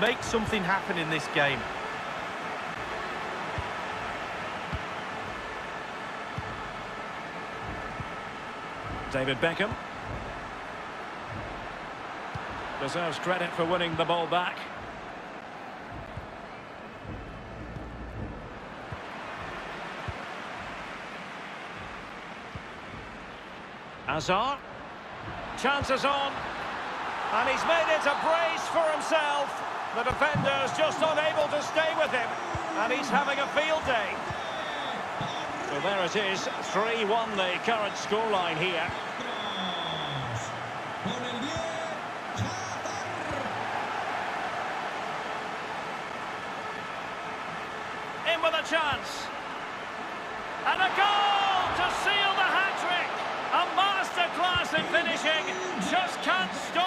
make something happen in this game. David Beckham. Deserves credit for winning the ball back. Hazard. Chances on. And he's made it a brace for himself. The defender's just unable to stay with him. And he's having a field day. So there it is, 3-1 the current scoreline here. In with a chance. And a goal to seal the hat-trick. A masterclass in finishing. Just can't stop.